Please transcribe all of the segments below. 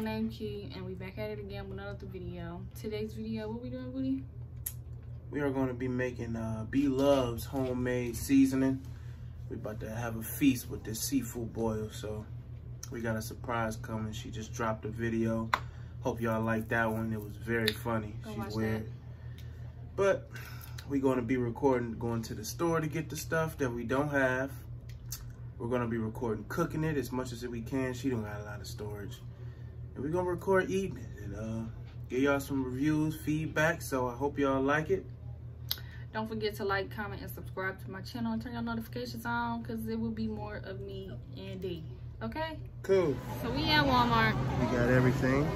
name Ke, and we back at it again with another video. Today's video, what we doing, Booty? We are going to be making uh, B Love's homemade seasoning. We about to have a feast with this seafood boil, so we got a surprise coming. She just dropped a video. Hope y'all like that one. It was very funny. Go She's weird. that. But we're going to be recording, going to the store to get the stuff that we don't have. We're going to be recording cooking it as much as we can. She don't got a lot of storage. And we're to record eating and uh, give y'all some reviews, feedback. So I hope y'all like it. Don't forget to like, comment, and subscribe to my channel and turn your notifications on because there will be more of me and Dee. Okay? Cool. So we at Walmart. We got everything.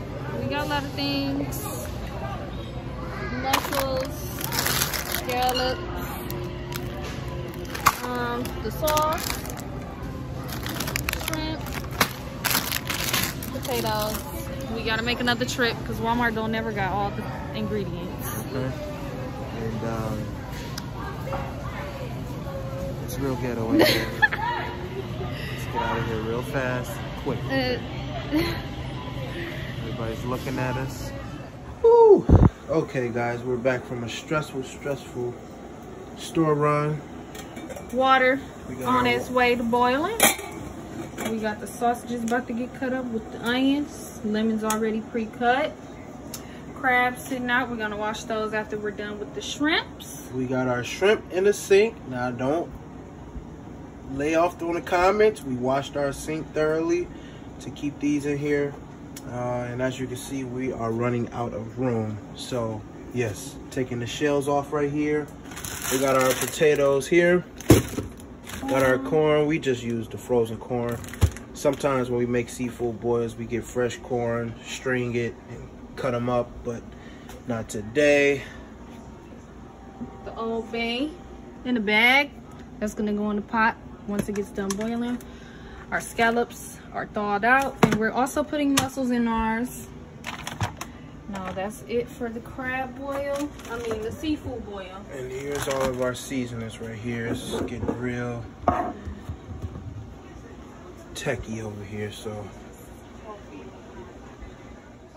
We got a lot of things. Mussels, scallops, um, the sauce, shrimp, potatoes. We gotta make another trip because Walmart don't never got all the ingredients. Okay. And um, it's real ghetto in here. Let's get out of here real fast, quick. Uh, Everybody's looking at us. Woo! Okay, guys, we're back from a stressful, stressful store run. water on our- its way to boiling. We got the sausages about to get cut up with the onions. Lemons already pre-cut. Crabs sitting out. We're gonna wash those after we're done with the shrimps. We got our shrimp in the sink. Now, don't lay off on the comments. We washed our sink thoroughly to keep these in here. Uh, and as you can see, we are running out of room. So, yes, taking the shells off right here. We got our potatoes here. Got our corn. We just used the frozen corn. Sometimes when we make seafood boils, we get fresh corn, string it, and cut them up. But not today. The Old Bay in the bag. That's gonna go in the pot once it gets done boiling. Our scallops are thawed out, and we're also putting mussels in ours. No, that's it for the crab boil. I mean the seafood boil. And here's all of our seasonings right here. It's getting real techie over here, so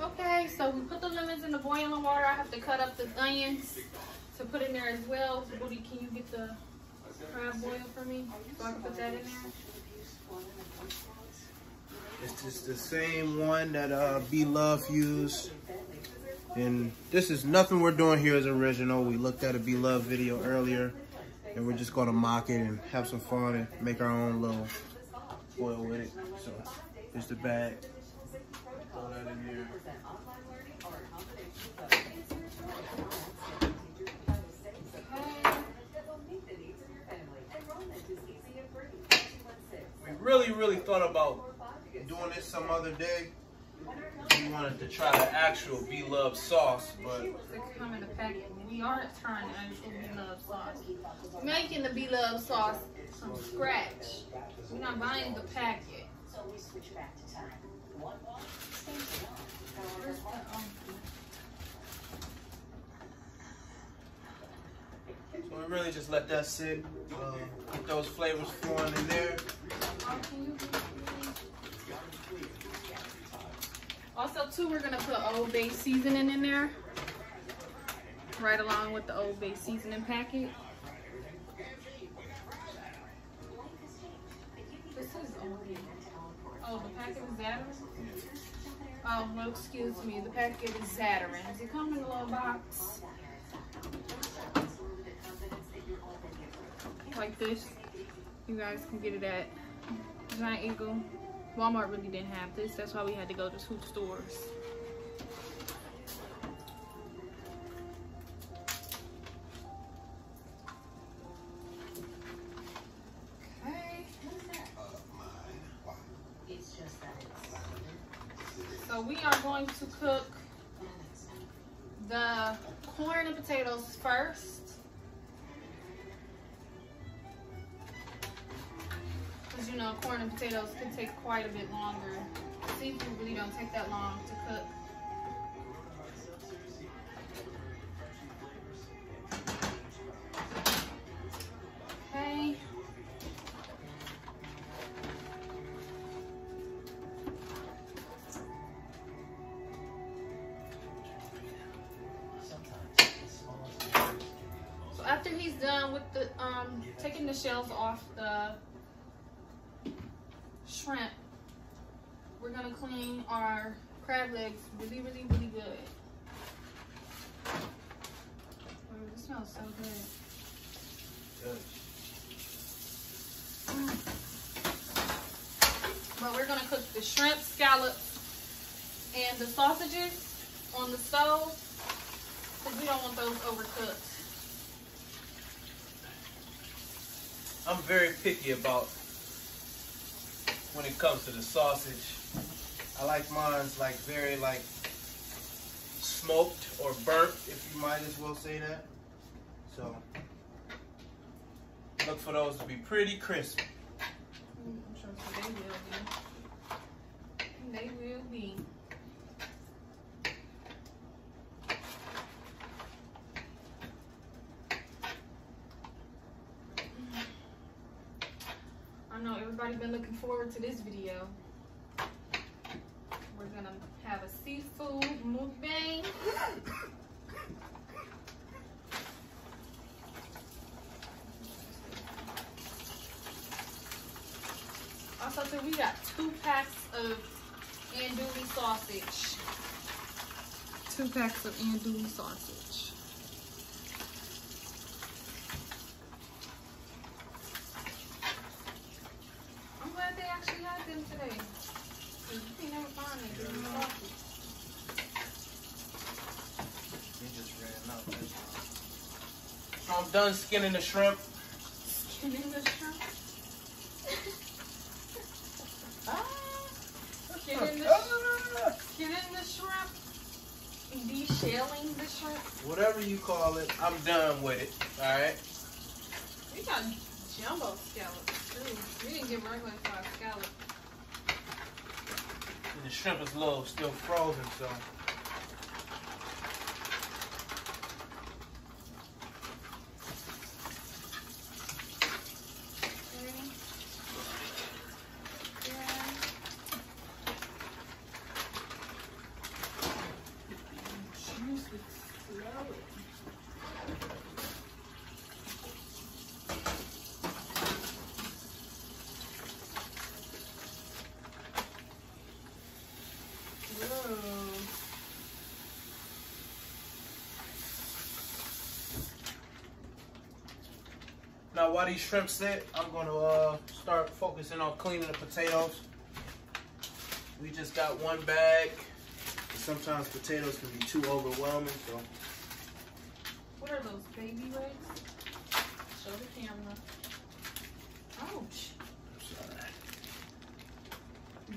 Okay, so we put the lemons in the boiling water. I have to cut up the onions to put in there as well. So Booty, can you get the crab boil for me? So I can put that in there. it's just the same one that uh B Love used. And this is nothing we're doing here is original. We looked at a B Love video earlier and we're just gonna mock it and have some fun and make our own little with it. So here's the bag. That in here. We really, really thought about doing this some other day. We wanted to try the actual B Love sauce, but. We aren't trying actual B Love sauce. Making the B Love sauce from scratch. We're not buying the packet. Where's the, um, so we really just let that sit, uh, get those flavors flowing in there. can you get me- Also, too, we're gonna put Old Bay seasoning in there, right along with the Old Bay seasoning packet. Me, the packet is Zatarain. Does it come in a little box? Like this. You guys can get it at Giant Eagle. Walmart really didn't have this. That's why we had to go to two stores. um, corn and potatoes can take quite a bit longer. Seafood really don't take that long to cook. Okay. So after he's done with the um, taking the shells off the shrimp, we're gonna clean our crab legs really, really, really good. Oh, it smells so good. Good. But we're gonna cook the shrimp, scallops, and the sausages on the stove because we don't want those overcooked. I'm very picky about when it comes to the sausage. I like mine's like very like smoked or burnt, if you might as well say that. So look for those to be pretty crisp. Mm, I'm sure they will be. They will be. I know everybody been looking forward to this video. We're gonna have a seafood mukbang. Also, we got two packs of andouille sausage. Two packs of andouille sausage. I'm glad they actually had them today. 'Cause You can never find andouille sausage. They just ran out. that's all. So I'm done skinning the shrimp. Skinning the shrimp. ah, skinning the, skinning the shrimp. Deshelling the shrimp. Whatever you call it, I'm done with it. Alright? We got jumbo scallops too. We didn't get regular size scallops. And the shrimp is low, still frozen, so. Now, while these shrimp sit, I'm gonna uh, start focusing on cleaning the potatoes. We just got one bag. Sometimes potatoes can be too overwhelming, so What are those baby legs? Show the camera. Ouch. sorry.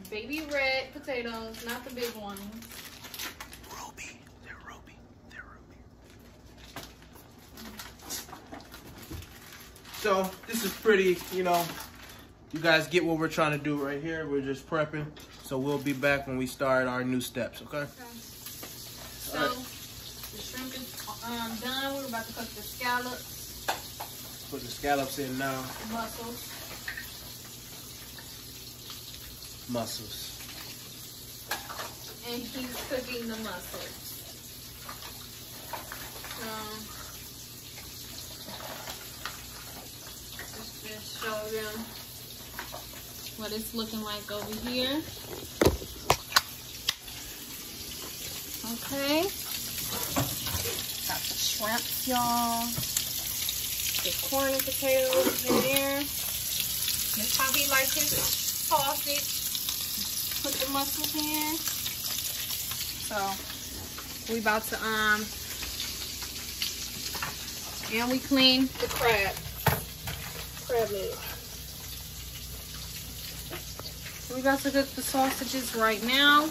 Baby red potatoes, not the big ones. So this is pretty, you know. You guys get what we're trying to do right here. We're just prepping. So we'll be back when we start our new steps, okay? So Alright. the shrimp is um, done. We're about to cook the scallops, Put the scallops in now. mussels. Mussels. and he's cooking the mustard. So, let's just show them what it's looking like over here. Okay. Got the shrimps, y'all. The corn and potatoes in there. That's how he likes his sausage put the mussels in. So we about to um and we clean the crab. Crab leg. We got to cook the sausages right now.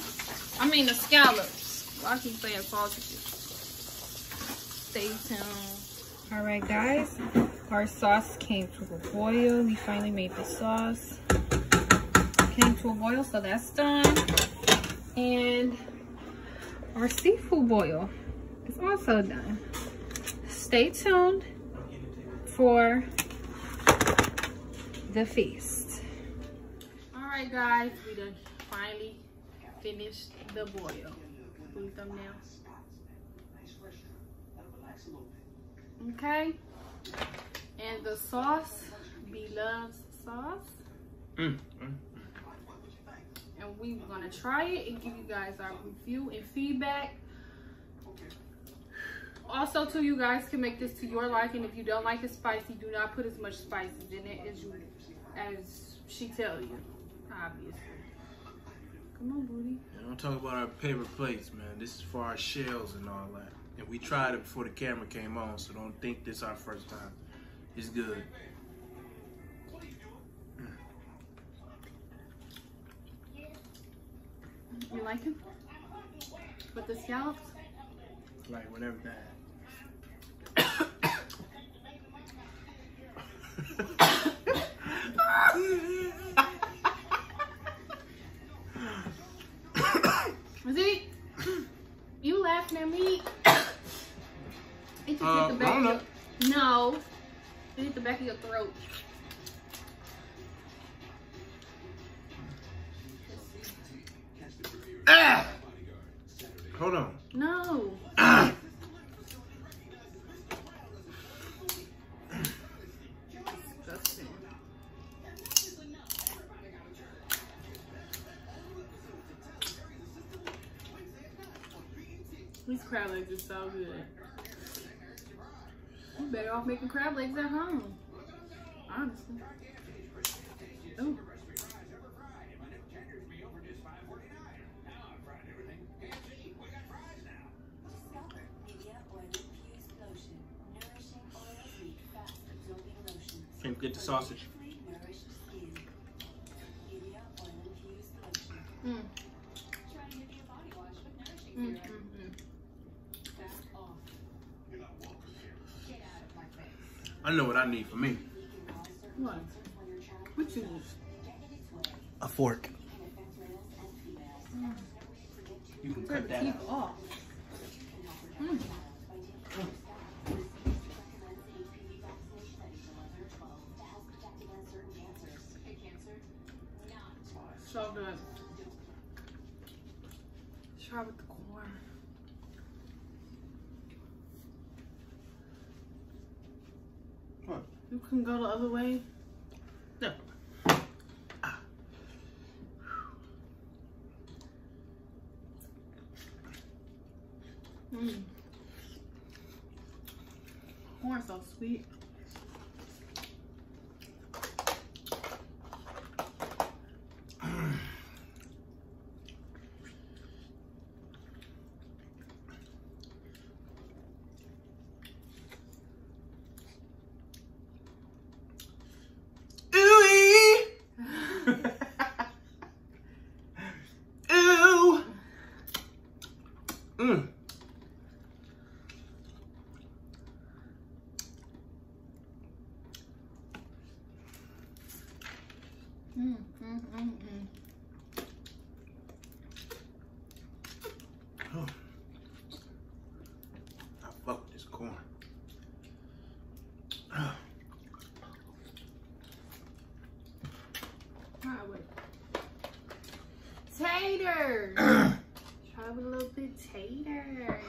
I mean the scallops. I keep saying sausages. Stay tuned. Alright guys, our sauce came to a boil. We finally made the sauce came to a boil, so that's done. And our seafood boil is also done. Stay tuned for the feast. All right, guys, we done finally finished the boil. Put your thumbnail. Okay, And the sauce, B Love sauce. Mm. And we're gonna try it and give you guys our review and feedback. Also, too, you guys can make this to your liking. If you don't like it spicy, do not put as much spices in it as you, as she tell you, obviously. Come on, booty. Don't talk about our paper plates, man. This is for our shells and all that. And we tried it before the camera came on, so don't think this our first time. It's good. You like it? With the scallops? Like whatever that. See? You laughing at me? It just Uh, hit the back of your... No. It hit the back of your throat. ah! Hold on. No. Legs are so good. You better off making crab legs at home. Honestly. Ooh. Nivea oil infused lotion, nourishing oil sweet fast absorbing lotion. Can't forget the sausage. Simply nourished skin. Nivea oil infused lotion. Mm. Try Nivea body wash with nourishing Mm, serum. mm, mm. Back off. Get out of my face. I know what I need for me. You can cause certain What? cancers when your child What you need? get in its way. A fork. Can affect males and females. Predict You can cut that teeth out. off. Go the other way. Yeah. Mm. Corn so sweet. Ooh. Ooh. Mm. Mm, mm, mm, mm. Oh. I fuck with this corn. Try with tater. Try with a little bit tater.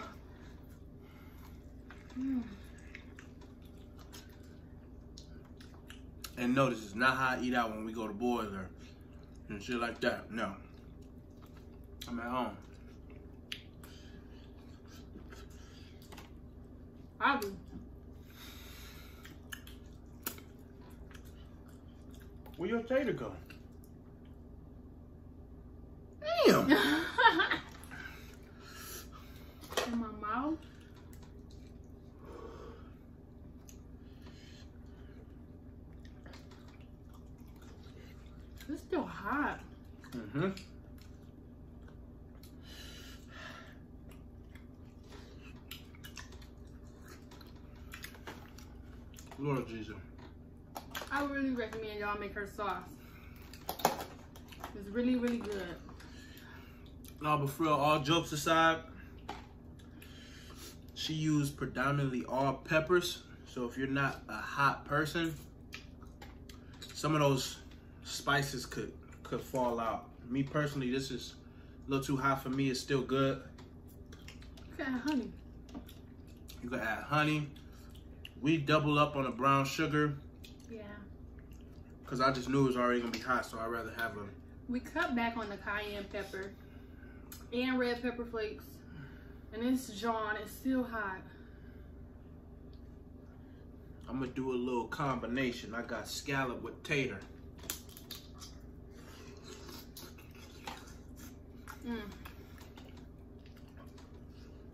Mm. And no, this is not how I eat out when we go to Boiler and shit like that. No. I'm at home. I do. Where your tater go? Damn. In my mouth. It's still hot. Mm-hmm. Lord Jesus. I would really recommend y'all make her sauce. It's really, really good. No, but for real, all jokes aside, she used predominantly all peppers. So if you're not a hot person, some of those spices could could fall out. Me personally, this is a little too hot for me. It's still good. Okay, honey. You can add honey, We double up on the brown sugar. Because I just knew it was already gonna be hot, so I'd rather have a. We cut back on the cayenne pepper and red pepper flakes. And this John is still hot. I'm gonna do a little combination. I got scallop with tater. Mm.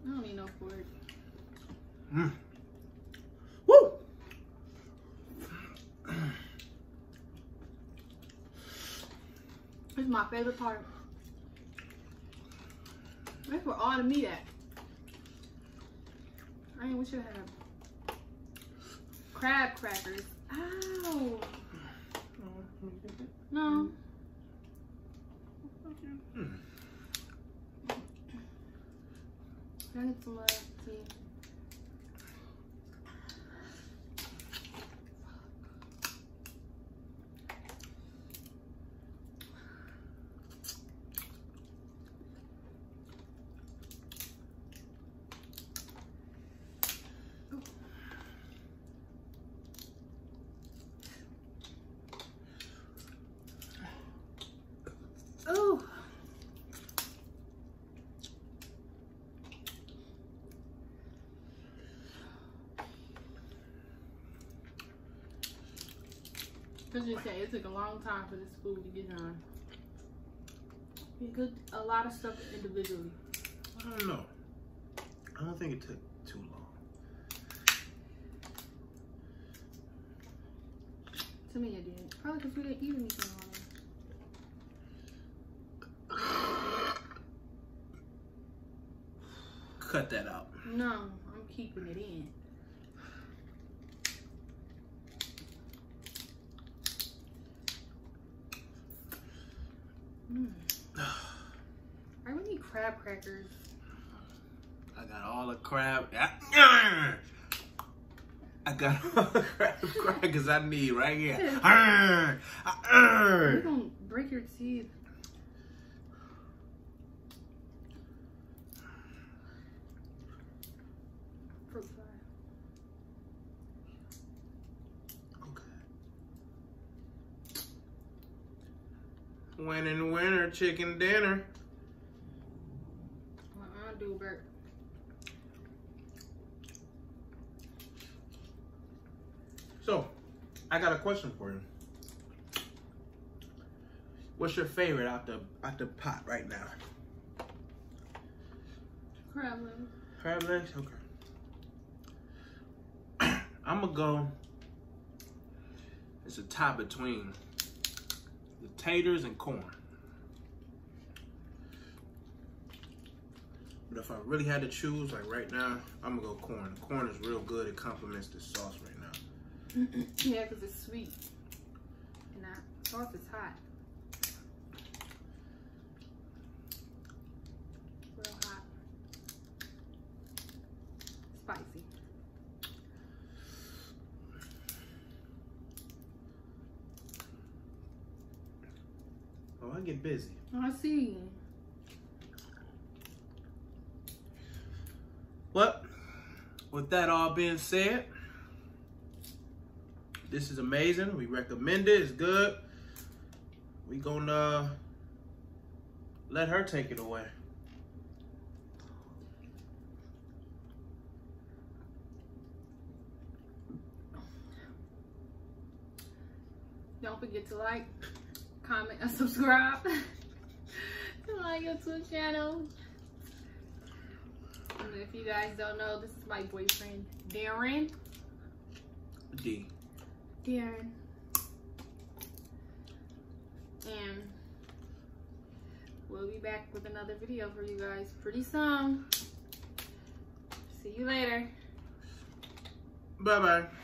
I don't need no fork. Mm. Woo! This is my favorite part. That's where all the meat at. I mean, we should have crab crackers. Ow! No. I need some uh, tea. Let's said it took a long time for this food to get done. We cooked a lot of stuff individually. I don't know. I don't think it took too long. To me, it did. Probably because we didn't eat anything on it. Cut that out. No, I'm keeping it in. Mm. I really need crab crackers. I got all the crab. Ah, ah. I got all the crab crackers I need right here. Ah, You're gonna break your teeth. Okay. Winning winter, chicken dinner. Uh-uh, do Bert. So, I got a question for you. What's your favorite out the out the pot right now? Crab legs. Crab legs? Okay. I'm gonna go. It's a tie between the taters and corn. But if I really had to choose, like right now, I'm gonna go corn. Corn is real good. It complements the sauce right now. yeah, because it's sweet. And that sauce is hot. Real hot. Spicy. Oh, I get busy. Oh, I see. Well, with that all being said, this is amazing. We recommend it. It's good. We gonna uh, let her take it away. Don't forget to like, comment, and subscribe to my YouTube channel. And if you guys don't know, this is my boyfriend, Darren. Dee. Darren. And we'll be back with another video for you guys pretty soon. See you later. Bye bye.